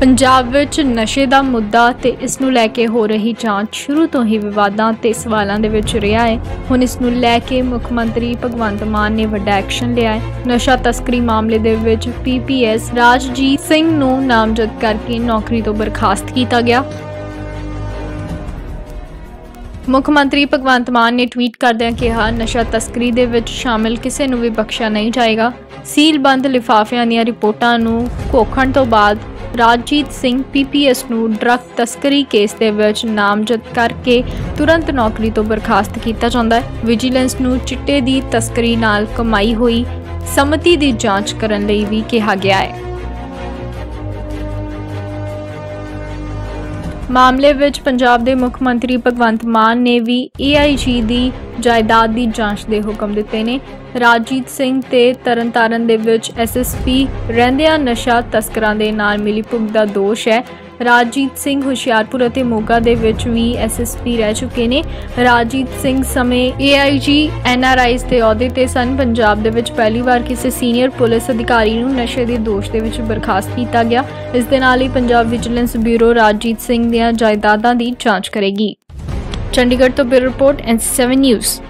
ਪੰਜਾਬ ਵਿੱਚ ਨਸ਼ੇ ਦਾ ਮੁੱਦਾ ਤੇ ਇਸ ਨੂੰ ਲੈ ਕੇ ਹੋ ਰਹੀ ਜਾਂਚ ਸ਼ੁਰੂ ਤੋਂ ਹੀ ਵਿਵਾਦਾਂ ਤੇ ਸਵਾਲਾਂ ਦੇ ਵਿੱਚ ਰਿਹਾ ਹੈ। ਹੁਣ ਇਸ ਨੂੰ ਲੈ ਕੇ ਮੁੱਖ ਮੰਤਰੀ ਭਗਵੰਤ ਮਾਨ ਨੇ ਵੱਡਾ ਐਕਸ਼ਨ ਲਿਆ ਹੈ। ਨਸ਼ਾ ਤਸਕਰੀ ਮਾਮਲੇ ਦੇ ਵਿੱਚ ਪੀਪੀਐਸ ਰਾਜਜੀਤ ਸਿੰਘ ਨੂੰ ਨਾਮਜ਼ਦ ਕਰਕੇ ਨੌਕਰੀ ਤੋਂ ਬਰਖਾਸਤ ਕੀਤਾ ਗਿਆ। ਮੁੱਖ ਮੰਤਰੀ ਭਗਵੰਤ ਮਾਨ ਨੇ ਟਵੀਟ ਕਰਦਿਆਂ ਕਿਹਾ, ਨਸ਼ਾ ਤਸਕਰੀ ਦੇ ਵਿੱਚ ਸ਼ਾਮਿਲ ਕਿਸੇ ਨੂੰ ਵੀ ਬਖਸ਼ਿਆ ਨਹੀਂ ਜਾਏਗਾ। ਸੀਲਬੰਦ ਲਿਫਾਫਿਆਂ ਦੀਆਂ ਰਿਪੋਰਟਾਂ ਨੂੰ ਕੋਖਣ ਤੋਂ ਬਾਅਦ ਰਾਜਜੀਤ ਸਿੰਘ ਪੀਪੀਐਸ ਨੂੰ ਡਰੱਗ ਤਸਕਰੀ ਕੇਸ ਦੇ ਵਿੱਚ ਨਾਮਜ਼ਦ ਕਰਕੇ ਤੁਰੰਤ ਨੌਕਰੀ ਤੋਂ ਬਰਖਾਸਤ ਕੀਤਾ ਜਾਂਦਾ ਹੈ। ਵਿਜੀਲੈਂਸ ਨੂੰ ਚਿੱਟੇ ਦੀ ਤਸਕਰੀ ਨਾਲ ਕਮਾਈ ਹੋਈ ਸੰਮਤੀ ਦੀ ਜਾਂਚ ਕਰਨ ਲਈ ਵੀ ਕਿਹਾ ਗਿਆ ਹੈ। ਮਾਮਲੇ ਵਿੱਚ ਪੰਜਾਬ ਦੇ ਮੁੱਖ ਮੰਤਰੀ ਭਗਵੰਤ ਮਾਨ ਨੇ ਵੀ ਏਆਈਜੀ ਦੀ ਜਾਇਦਾਦ ਦੀ ਜਾਂਚ ਦੇ ਹੁਕਮ ਦਿੱਤੇ ਨੇ। ਰਾਜਜੀਤ ਸਿੰਘ ਤੇ ਤਰਨਤਾਰਨ ਦੇ ਵਿੱਚ ਐਸਐਸਪੀ ਰਹਿੰਦਿਆਂ ਨਸ਼ਾ ਤਸਕਰਾਂ ਦੇ ਨਾਲ ਮਿਲੀਭੁਗਤ ਦਾ ਦੋਸ਼ ਹੈ। ਰਾਜਜੀਤ ਸਿੰਘ ਹੁਸ਼ਿਆਰਪੁਰ ਅਤੇ ਮੋਗਾ ਦੇ ਵਿੱਚ ਵੀ ਐਸਐਸਪੀ ਰਹਿ ਚੁੱਕੇ ਨੇ। ਰਾਜਜੀਤ ਸਿੰਘ ਸਮੇਂ ਏਆਈਜੀ ਐਨਆਰਆਈਜ਼ ਦੇ ਅਹੁਦੇ ਤੇ ਸਨ। ਪੰਜਾਬ ਦੇ ਵਿੱਚ ਪਹਿਲੀ ਵਾਰ ਕਿਸੇ ਸੀਨੀਅਰ ਪੁਲਿਸ ਅਧਿਕਾਰੀ ਨੂੰ ਨਸ਼ੇ ਦੇ ਦੋਸ਼ ਦੇ ਵਿੱਚ ਬਰਖਾਸਤ ਕੀਤਾ ਗਿਆ। ਇਸ ਦੇ ਨਾਲ ਹੀ ਪੰਜਾਬ ਵਿਜੀਲੈਂਸ ਬਿਊਰੋ ਰਾਜਜੀਤ ਸਿੰਘ ਦੀਆਂ ਜਾਇਦਾਦਾਂ ਦੀ ਜਾਂਚ ਕਰੇਗੀ। ਚੰਡੀਗੜ੍ਹ ਤੋਂ ਬਿਊਰੋ ਰਿਪੋਰਟ ਐਨ7 ਨਿਊਜ਼